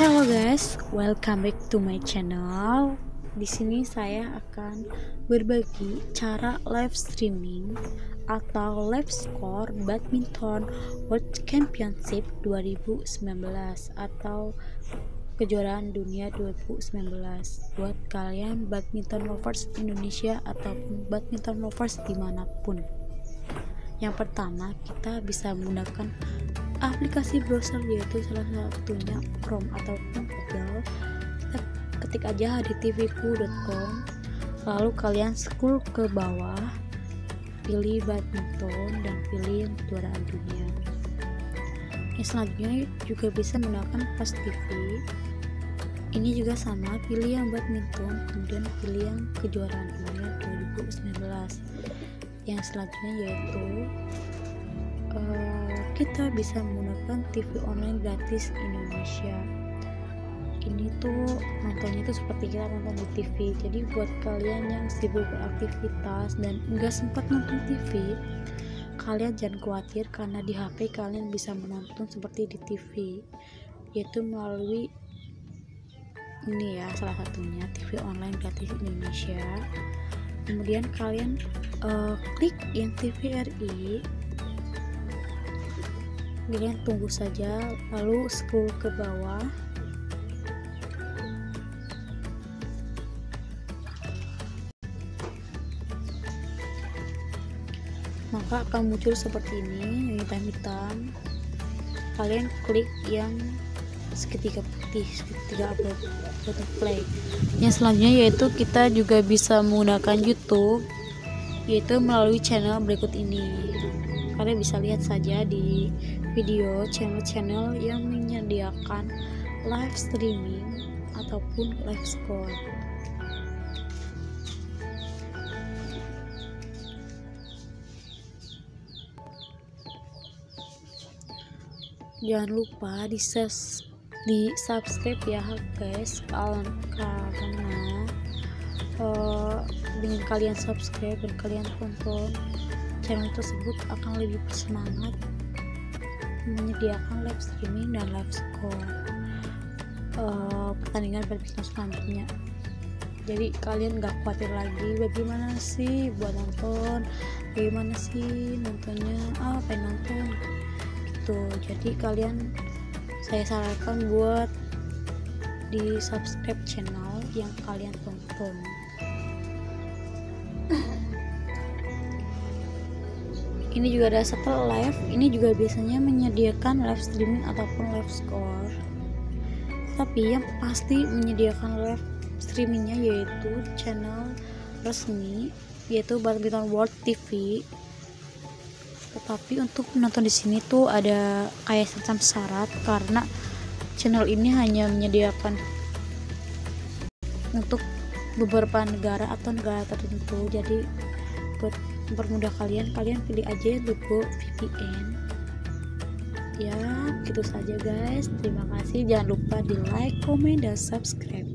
Hello guys, welcome back to my channel. Di sini saya akan berbagi cara live streaming atau live score badminton World Championship 2019 atau kejuaraan dunia 2019 buat kalian badminton lovers Indonesia ataupun badminton lovers di mana pun yang pertama kita bisa menggunakan aplikasi browser yaitu salah satunya Chrome ataupun Google. Ketik aja di tvku.com lalu kalian scroll ke bawah pilih badminton dan pilih kejuaraan dunia. Yang selanjutnya juga bisa menggunakan Fast TV ini juga sama pilih yang badminton kemudian pilih yang kejuaraan dunia 2019 yang selanjutnya yaitu uh, kita bisa menggunakan TV online gratis Indonesia. Ini tuh nontonnya itu seperti kita nonton di TV jadi buat kalian yang sibuk beraktivitas dan nggak sempat nonton TV kalian jangan khawatir karena di HP kalian bisa menonton seperti di TV yaitu melalui ini ya salah satunya TV online gratis Indonesia. Kemudian kalian uh, klik yang TVRI kalian tunggu saja. Lalu scroll ke bawah. Maka akan muncul seperti ini hitam-hitam. Kalian klik yang seketika putih seketika upload foto play yang selanjutnya yaitu kita juga bisa menggunakan YouTube yaitu melalui channel berikut ini. Kalian bisa lihat saja di video channel-channel yang menyediakan live streaming ataupun live score jangan lupa di di subscribe ya guys karena uh, dengan kalian subscribe dan kalian tonton channel tersebut akan lebih bersemangat menyediakan live streaming dan live score uh, pertandingan badminton selanjutnya jadi kalian gak khawatir lagi bagaimana sih buat nonton bagaimana sih nontonnya ah pengen nonton gitu. Jadi kalian saya sarankan buat di subscribe channel yang kalian tonton ini juga ada setelah live ini juga biasanya menyediakan live streaming ataupun live score. Tapi yang pasti menyediakan live streamingnya yaitu channel resmi yaitu Badminton World TV tetapi untuk menonton di sini tuh ada kayak semacam syarat karena channel ini hanya menyediakan untuk beberapa negara atau negara tertentu. Jadi buat mempermudah kalian kalian pilih aja logo VPN ya gitu saja guys. Terima kasih. Jangan lupa di like comment dan subscribe